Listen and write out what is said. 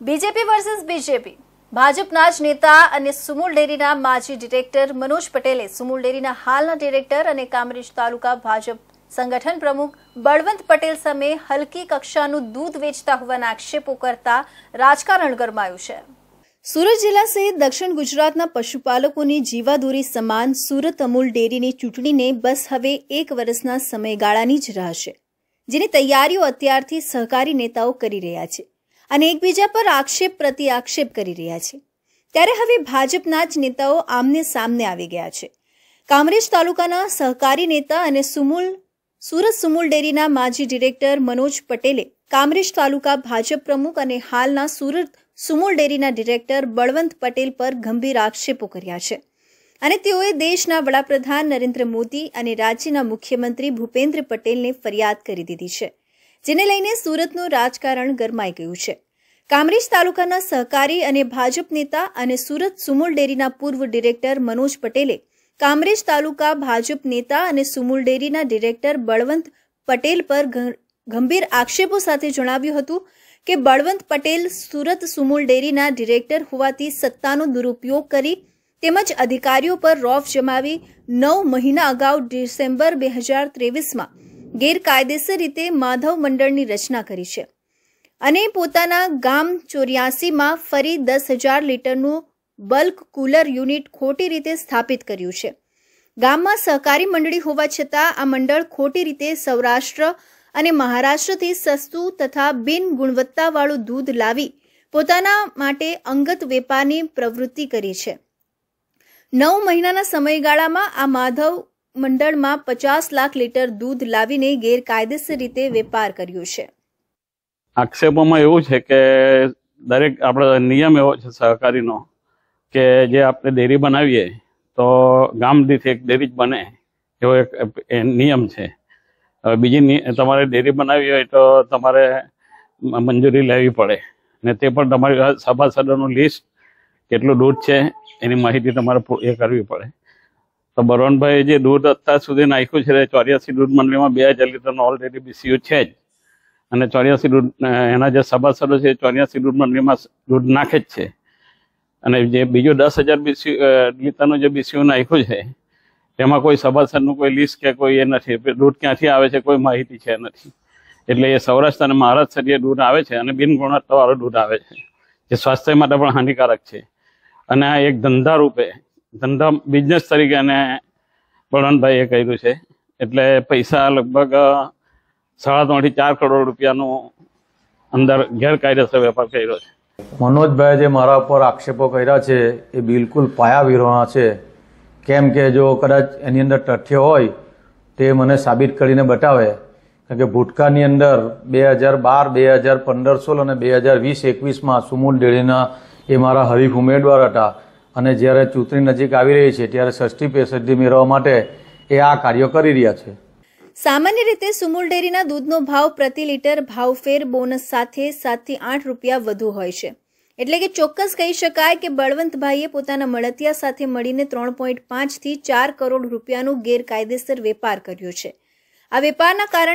BJP versus BJP. ભાજપના જ નેતા અને સુમૂલ ડેરીના માજી ડિરેક્ટર મનોજ પટેલે સુમૂલ ડેરીના હાલના ડિરેક્ટર અને કામરેજ તાલુકા ભાજપ સંગઠન પ્રમુખ બળવંત પટેલ સામે હલકી કક્ષાનું દૂધ વેચતા હોવાના આક્ષેપો કરતા રાજકારણ ગરમાયું છે. સુરત જિલ્લા સહિત દક્ષિણ ગુજરાતના પશુપાલકોની જીવાદોરી સમાન સુરત અમૂલ ડેરીની ચૂંટણીને બસ હવે એક વર્ષના સમયગાળાની જ રહેશે જેની તૈયારીઓ અત્યારથી સહકારી નેતાઓ કરી રહ્યા છે. અને એકબીજા પર આક્ષેપ પ્રતિ આક્ષેપ કરી રહ્યા છે. ત્યારે હવે ભાજપના જ નેતાઓ આમને સામને આવી ગયા છે. કામરેજ તાલુકાના સહકારી નેતા અને સુમુલ, સુરત સુમુલ ડેરીના માજી ડિરેક્ટર મનોજ પટેલે કામરેજ તાલુકા ભાજપ પ્રમુખ અને હાલના સુરત સુમુલ ડેરીના ડિરેક્ટર બળવંત પટેલ પર ગંભીર આક્ષેપો કર્યા છે. અને તેઓએ દેશના વડાપ્રધાન નરેન્દ્ર મોદી અને રાજ્યના મુખ્યમંત્રી ભૂપેન્દ્ર પટેલને ફરિયાદ કરી દીધી છે. જેને લઈને સુરતનું રાજકારણ ગરમાઈ ગયું છે. કામરેજ તાલુકાના સહકારી અને ભાજપ નેતા અને સુરત સુમુલ ડેરીના પૂર્વ ડિરેક્ટર મનોજ પટેલે કામરેજ તાલુકા ભાજપ નેતા અને સુમુલ ડેરીના ડિરેક્ટર બળવંત પટેલ પર ગંભીર આક્ષેપો સાથે જણાવ્યું હતું કે બળવંત પટેલ સુરત સુમુલ ડેરીના ડિરેક્ટર હોવાથી સત્તાનો દુરુપયોગ કરી તેમજ અધિકારીઓ પર રોફ જમાવી નવ મહિના અગાઉ ડિસેમ્બર બે હજાર ત્રેવીસમાં ગેરકાયદેસર રીતે માધવ મંડળની રચના કરી છે. અને પોતાના ગામ ચોર્યાસીમાં ફરી દસ હજાર લીટરનું બલ્ક કુલર યુનિટ ખોટી રીતે સ્થાપિત કર્યું છે. ગામમાં સહકારી મંડળી હોવા છતાં આ મંડળ ખોટી રીતે સૌરાષ્ટ્ર અને મહારાષ્ટ્રથી સસ્તું તથા બિન ગુણવત્તાવાળું દૂધ લાવી પોતાના માટે અંગત વેપારની પ્રવૃત્તિ કરી છે. નવ મહિનાના સમયગાળામાં આ માધવ મંડળમાં પચાસ લાખ લીટર દૂધ લાવીને ગેરકાયદેસર રીતે વેપાર કર્યો છે. આક્ષેપોમાં એવું છે કે દરેક આપણો નિયમ એવો છે સહકારીનો કે જે આપણે ડેરી બનાવીએ તો ગામ દીઠ એક ડેરી જ બને એવો એક નિયમ છે. હવે બીજી તમારે ડેરી બનાવી હોય તો તમારે મંજૂરી લેવી પડે ને તે પણ તમારી સભાસદોનું લિસ્ટ કેટલું દૂધ છે એની માહિતી તમારે એ કરવી પડે. તો બરોનભાઈ જે દૂધ અત્યાર સુધી નાખ્યું છે, ચોર્યાસી દૂધ મંડળીમાં બે હજાર લીટરનો ઓલરેડી બીસીયુ છે જ. અને ચોર્યાસી દૂધ એના જે સભાસદો છે ચોર્યાસી દૂધ મંડળીમાં દૂધ નાખે જ છે. અને જે બીજું દસ હજાર બીસી લીટરનું જે બીસીયુ નાખ્યું છે તેમાં કોઈ સભાસદનું કોઈ લિસ્ટ કે કોઈ એ નથી દૂધ ક્યાંથી આવે છે, કોઈ માહિતી છે નથી. એટલે એ સૌરાષ્ટ્ર અને મહારાષ્ટ્ર દૂધ આવે છે અને બિન ગુણવત્તાવાળું દૂધ આવે છે, જે સ્વાસ્થ્ય માટે પણ હાનિકારક છે. અને આ એક ધંધા રૂપે ધંધા બિઝનેસ તરીકે અને બળવંતભાઈએ કર્યું છે. એટલે પૈસા લગભગ સાડા ત્રણથી ચાર કરોડ રૂપિયાનું અંદર ગેરકાયદેસર વેપાર કર્યો છે. મનોજભાઈ જે મારા ઉપર આક્ષેપો કર્યા છે, એ બિલકુલ પાયા વિરોણા છે. કેમ કે જો કદાચ એની અંદર તથ્ય હોય, તે મને સાબિત કરીને બતાવે. કારણ કે ભૂટકાની અંદર બે હજાર બાર, બે હજાર પંદર, સોળ અને બે હજાર વીસ, એકવીસમાં સુમુલ ડેરીના એ મારા હરીફ ઉમેદવાર હતા. અને જ્યારે ચૂંટણી નજીક આવી રહી છે, ત્યારે ષષ્ઠી પેસઠી મેળવવા માટે એ આ કાર્યો કરી રહ્યા છે. સામાન્ય રીતે સુમૂલ ડેરીના દૂધનો ભાવ પ્રતિ લીટર ભાવફેર બોનસ સાથે સાતથી આઠ રૂપિયા વધુ હોય છે. એટલે કે ચોક્કસ કહી શકાય કે બળવંતભાઈએ પોતાના મળતિયા સાથે મળીને ત્રણ પોઈન્ટ પાંચથી ચાર કરોડ રૂપિયાનું ગેરકાયદેસર વેપાર કર્યો છે. આ વેપારના કારણે